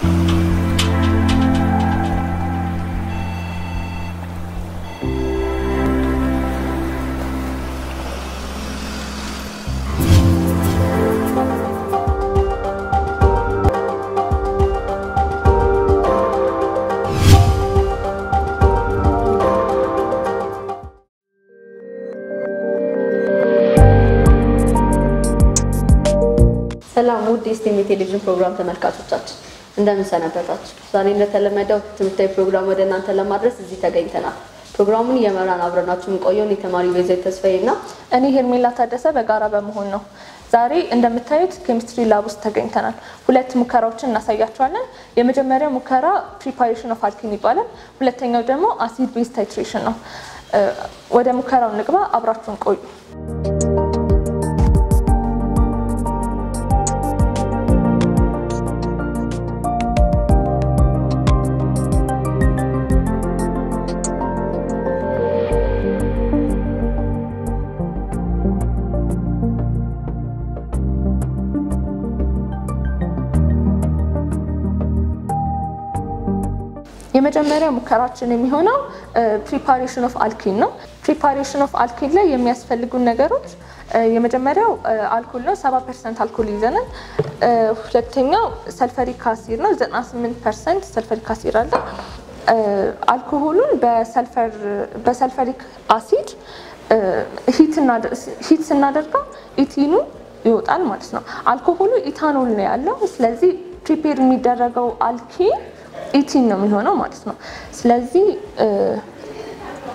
ሰላም ውድ የ STEM የቴሌቪዥን ፕሮግራም ተመልካቾቻችን እንደምን ሰነበታችሁ? ዛሬ እንደተለመደው ትምህርታዊ ፕሮግራም ወደ እናንተ ለማድረስ እዚህ ተገኝተናል። ፕሮግራሙን እየመራን አብረናችሁ የምንቆየውን የተማሪ ቤዛዊት ተስፋዬ እና እኔ ሄርሜላ ታደሰ በጋራ በመሆን ነው። ዛሬ እንደምታዩት chemistry lab ውስጥ ተገኝተናል። ሁለት ሙከራዎችን እናሳያቸዋለን። የመጀመሪያው ሙከራ preparation of alkene ይባላል። ሁለተኛው ደግሞ acid base titration ነው። ወደ ሙከራው እንግባ፣ አብራችሁን ቆዩ። የመጀመሪያው ሙከራችን የሚሆነው preparation of alkene ነው። preparation of alkene ላይ የሚያስፈልጉን ነገሮች የመጀመሪያው አልኮል ነው፣ 70 percent አልኮል ይዘናል። ሁለተኛው sulfuric acid ነው፣ 98 percent sulfuric acid አለ። አልኮሆሉን በ sulfuric acid heat ስናደርገው ethene ኑ ይወጣል ማለት ነው። አልኮሆሉ ኢታኖል ነው ያለው። ስለዚህ prepare የሚደረገው alkene ethene ነው የሚሆነው ማለት ነው። ስለዚህ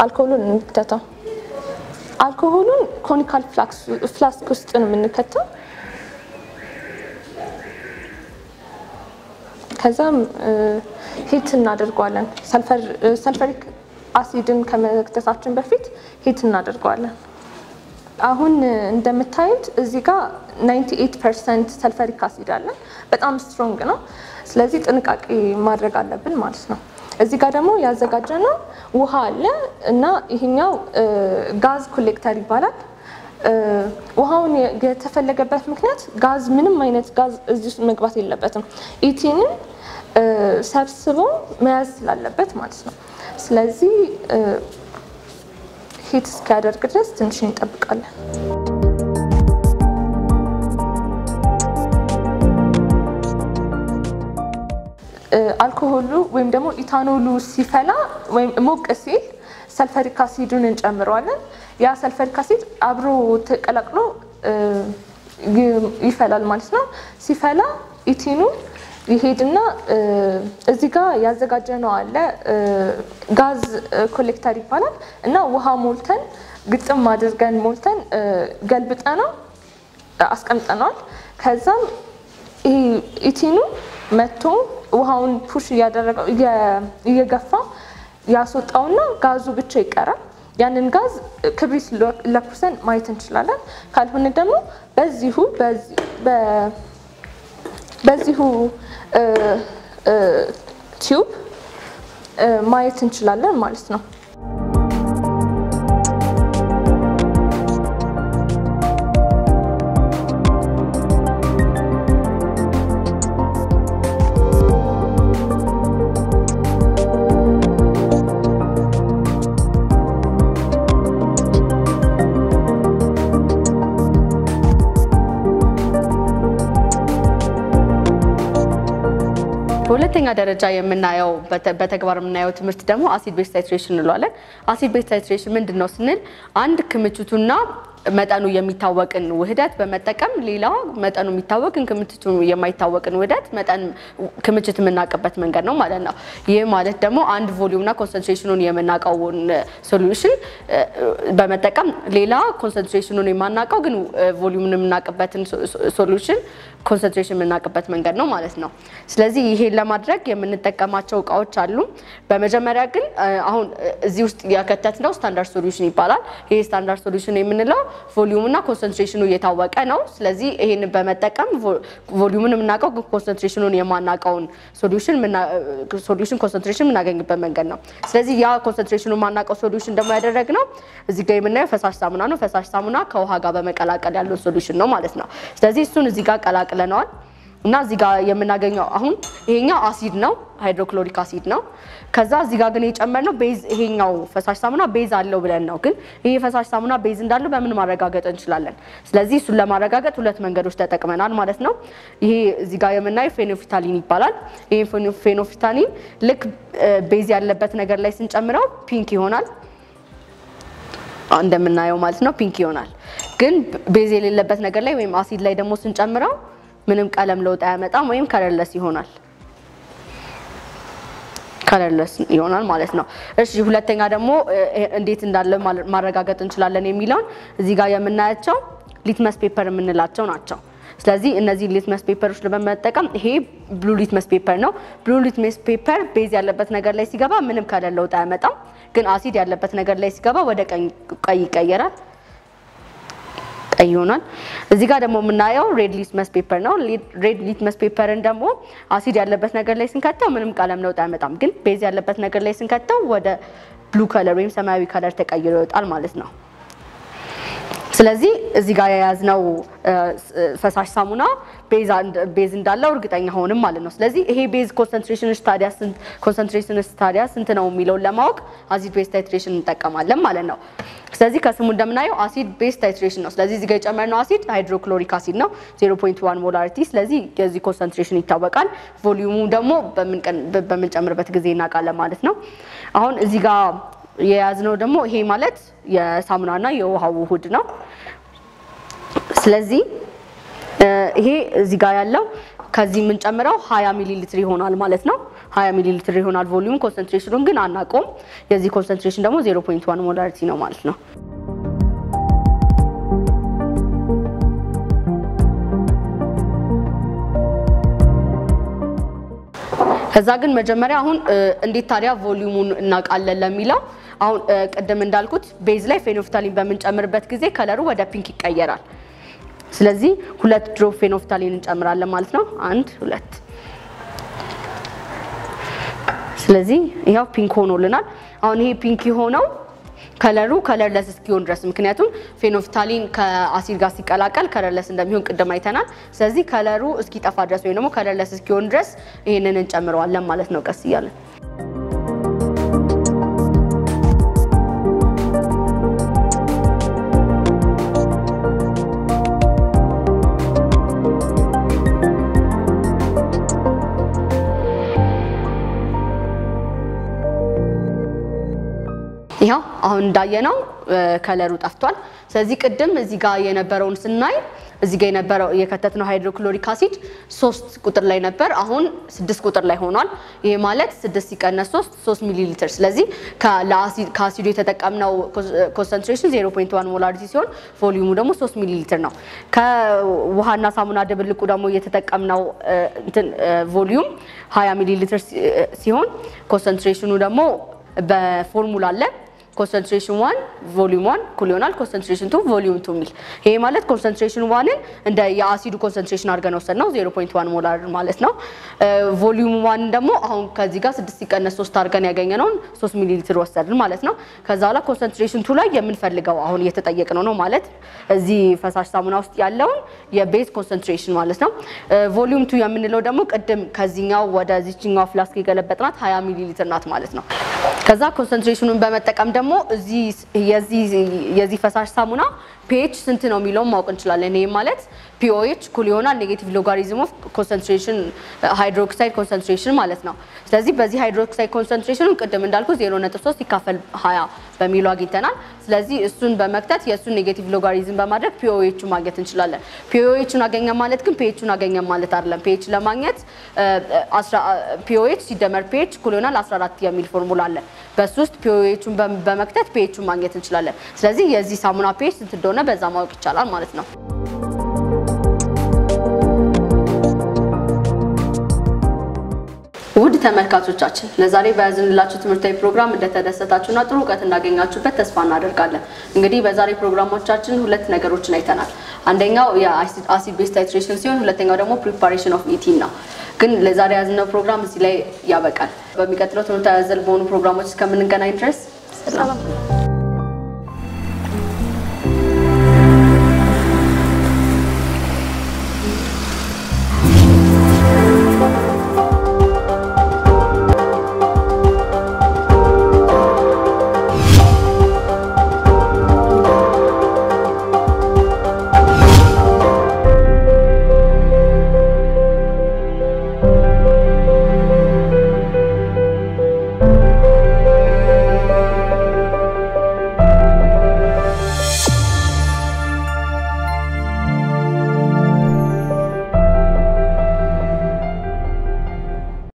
አልኮሆሉን እንከተው። አልኮሆሉን conical flask ውስጥ ነው የምንከተው። ከዛም heat እናደርገዋለን። sulfuric acid ን ከመክተታችን በፊት heat እናደርገዋለን። አሁን እንደምታዩት እዚህ ጋር 98 percent sulfuric acid አለን። በጣም strong ነው። ስለዚህ ጥንቃቄ ማድረግ አለብን ማለት ነው። እዚህ ጋር ደግሞ ያዘጋጀነው ውሃ አለ እና ይሄኛው gas collector ይባላል። ውሃውን የተፈለገበት ምክንያት ጋዝ ምንም አይነት ጋዝ እዚህ ውስጥ መግባት የለበትም። ethene ን ሰብስቦ መያዝ ስላለበት ማለት ነው። ስለዚህ heat እስኪያደርግ ድረስ ትንሽ እንጠብቃለን። አልኮሆሉ ወይም ደግሞ ኢታኖሉ ሲፈላ ወይም ሞቅ ሲል sulfuric acid ኡን እንጨምረዋለን። ያ sulfuric acid አብሮ ተቀላቅሎ ይፈላል ማለት ነው። ሲፈላ ethene ኑ ይሄድና እዚህ ጋር ያዘጋጀነው አለ ጋዝ ኮሌክተር ይባላል እና ውሃ ሞልተን ግጥም አድርገን ሞልተን ገልብጠ ነው አስቀምጠነዋል። ከዛም ኢቲኑ መቶ ውሃውን ፑሽ እያደረገው እየገፋ ያስወጣውና ጋዙ ብቻ ይቀራል። ያንን ጋዝ ክብሪት ለኩሰን ማየት እንችላለን። ካልሆነ ደግሞ በዚሁ በዚሁ ቲዩብ ማየት እንችላለን ማለት ነው። በሁለተኛ ደረጃ የምናየው በተግባር የምናየው ትምህርት ደግሞ acid base titration እንለዋለን። acid base titration ምንድን ነው ስንል አንድ ክምችቱና መጠኑ የሚታወቅን ውህደት በመጠቀም ሌላ መጠኑ የሚታወቅ ግን ክምችቱ የማይታወቅን ውህደት መጠን ክምችት የምናውቅበት መንገድ ነው ማለት ነው። ይህ ማለት ደግሞ አንድ volume ና concentration ኡን የምናውቀውን solution በመጠቀም ሌላ concentration ኡን የማናውቀው ግን volume ን የምናውቅበትን solution concentration የምናውቅበት መንገድ ነው ማለት ነው። ስለዚህ ይሄን ለማድረግ የምንጠቀማቸው እቃዎች አሉ። በመጀመሪያ ግን አሁን እዚህ ውስጥ ያከተትነው standard solution ይባላል። ይሄ standard solution የምንለው volume concentration ኡ እየታወቀ ነው። ስለዚህ ይሄንን በመጠቀም volume ን የምናውቀው concentration ኡን የማናውቀውን solution concentration የምናገኝበት መንገድ ነው። ስለዚህ ያ concentration ኡ የማናውቀው solution ደግሞ ያደረግነው እዚህ ጋር የምናየው ፈሳሽ ሳሙና ነው። ፈሳሽ ሳሙና ከውሃ ጋር በመቀላቀል ያለው solution ነው ማለት ነው። ስለዚህ እሱን እዚህ ጋር ቀላቅለነዋል። እና እዚህ ጋር የምናገኘው አሁን ይሄኛው አሲድ ነው፣ hydrochloric acid ነው። ከዛ እዚህ ጋር ግን የጨመርነው base ይሄኛው ፈሳሽ ሳሙና base አለው ብለን ነው። ግን ይሄ ፈሳሽ ሳሙና base እንዳለው በምን ማረጋገጥ እንችላለን? ስለዚህ እሱን ለማረጋገጥ ሁለት መንገዶች ተጠቅመናል ማለት ነው። ይሄ እዚህ ጋር የምናየው phenolphthalein ይባላል። ይሄ phenolphthalein ልክ base ያለበት ነገር ላይ ስንጨምረው pink ይሆናል እንደምናየው ማለት ነው pink ይሆናል። ግን base የሌለበት ነገር ላይ ወይም አሲድ ላይ ደግሞ ስንጨምረው ምንም ቀለም ለውጥ አያመጣም ወይም colorless ይሆናል colorless ይሆናል ማለት ነው። እሺ ሁለተኛ ደግሞ እንዴት እንዳለ ማረጋገጥ እንችላለን የሚለውን እዚህ ጋር የምናያቸው litmus paper የምንላቸው ናቸው። ስለዚህ እነዚህ litmus paper ኦች በመጠቀም ይሄ blue litmus paper ነው። blue litmus paper base ያለበት ነገር ላይ ሲገባ ምንም color ለውጥ አያመጣም። ግን አሲድ ያለበት ነገር ላይ ሲገባ ወደ ቀይ ይቀየራል፣ ቀይ ይሆናል። እዚህ ጋር ደግሞ የምናየው red litmus paper ነው። red litmus paper ን ደግሞ አሲድ ያለበት ነገር ላይ ስንከተው ምንም ቀለም ለውጥ አያመጣም። ግን base ያለበት ነገር ላይ ስንከተው ወደ blue color ወይም ሰማያዊ color ተቀይሮ ይወጣል ማለት ነው። ስለዚህ እዚህ ጋር የያዝነው ፈሳሽ ሳሙና base እንዳለው እርግጠኛ ሆንን ማለት ነው። ስለዚህ ይሄ base concentration ታዲያ ስንት ነው የሚለውን ለማወቅ acid base titration እንጠቀማለን ማለት ነው። ስለዚህ ከስሙ እንደምናየው acid base titration ነው። ስለዚህ እዚህ ጋር የጨመርነው acid hydrochloric acid ነው 0.1 molarity። ስለዚህ የዚህ concentration ይታወቃል። volume ኡ ደግሞ በምንጨምርበት ጊዜ እናውቃለን ማለት ነው። አሁን እዚህ ጋር የያዝነው ደግሞ ይሄ ማለት የሳሙናና የውሃው ውህድ ነው። ስለዚህ ይሄ እዚህ ጋር ያለው ከዚህ የምንጨምረው 20 ሚሊ ሊትር ይሆናል ማለት ነው። 20 ሚሊ ሊትር ይሆናል volume። concentration ኡን ግን አናውቀውም። የዚህ concentration ደግሞ 0.1 molarity ነው ማለት ነው። ከዛ ግን መጀመሪያ አሁን እንዴት ታዲያ volume ኡን እናውቃለን ለሚለው አሁን ቅድም እንዳልኩት base ላይ phenolphthalein በምንጨምርበት ጊዜ color ኡ ወደ pink ይቀየራል። ስለዚህ ሁለት drop phenolphthalein እንጨምራለን ማለት ነው። አንድ ሁለት። ስለዚህ ይኸው pink ሆኖልናል። አሁን ይሄ pink የሆነው color ኡ colorless እስኪሆን ድረስ ምክንያቱም phenolphthalein ከ acid ጋር ሲቀላቀል colorless እንደሚሆን ቅድም አይተናል። ስለዚህ color ኡ እስኪጠፋ ድረስ ወይም ደግሞ colorless እስኪሆን ድረስ ይህንን እንጨምረዋለን ማለት ነው ቀስ እያለን አሁን እንዳየነው ከለሩ ጠፍቷል። ስለዚህ ቅድም እዚህ ጋር የነበረውን ስናይ እዚህ ጋር የነበረው የከተትነው hydrochloric acid ሶስት ቁጥር ላይ ነበር። አሁን ስድስት ቁጥር ላይ ሆኗል። ይሄ ማለት ስድስት ሲቀነስ ሶስት ሶስት ሚሊ ሊትር። ስለዚህ ከአሲዱ የተጠቀምነው concentration 0.1 molarity ሲሆን volume ኡ ደግሞ 3 ሚሊ ሊትር ነው። ከውሃና ሳሙና ድብልቁ ደግሞ የተጠቀምነው volume 20 ሚሊ ሊትር ሲሆን concentration ኡ ደግሞ በፎርሙላ አለ concentration one volume one እኩል ይሆናል concentration two volume two የሚል ይሄ ማለት concentration one ን እንደ የ acid ኡ concentration አድርገን ወሰድነው 0.1 molar ማለት ነው። volume one ን ደግሞ አሁን ከዚህ ጋር 6 ሲቀነስ 3 አድርገን ያገኘነውን 3 ሚሊ ሊትር ወሰድን ማለት ነው። ከዛ በኋላ concentration two ላይ የምንፈልገው አሁን እየተጠየቅነው ነው ማለት እዚህ ፈሳሽ ሳሙና ውስጥ ያለውን የ base concentration ማለት ነው። volume two የምንለው ደግሞ ቅድም ከዚህኛው ወደ ዚችኛው flask የገለበጥናት 20 ሚሊ ሊትር ናት ማለት ነው። ከዛ concentration ኡን በመጠቀም ደግሞ የዚህ ፈሳሽ ሳሙና pH ስንት ነው የሚለውን ማወቅ እንችላለን። ይህ ማለት pOH እኩል ይሆናል negative logarithm of concentration hydroxide concentration ማለት ነው። ስለዚህ በዚህ hydroxide concentration ኡን ቅድም እንዳልኩ 0.3 ሲካፈል 20 በሚለው አግኝተናል። ስለዚህ እሱን በመክተት የእሱን negative logarithm በማድረግ pOH ኡን ማግኘት እንችላለን። pOH ኡን አገኘን ማለት ግን pH ኡን አገኘን ማለት አይደለም። pH ለማግኘት pOH ሲደመር pH እኩል ይሆናል 14 የሚል ፎርሙላ አለ። በሱ ውስጥ pOH ኡን በመክተት pH ኡን ማግኘት እንችላለን። ስለዚህ የዚህ ሳሙና pH ስንት እንደሆነ በዛ ማወቅ ይቻላል ማለት ነው። ተመልካቾቻችን ለዛሬ በያዝንላችሁ ትምህርታዊ ፕሮግራም እንደተደሰታችሁና ጥሩ እውቀት እንዳገኛችሁበት ተስፋ እናደርጋለን። እንግዲህ በዛሬ ፕሮግራሞቻችን ሁለት ነገሮችን አይተናል። አንደኛው የ acid base titration ሲሆን ሁለተኛው ደግሞ preparation of ethene ነው። ግን ለዛሬ የያዝነው ፕሮግራም እዚህ ላይ ያበቃል። በሚቀጥለው ትምህርታዊ ያዘል በሆኑ ፕሮግራሞች እስከምንገናኝ ድረስ ሰላም።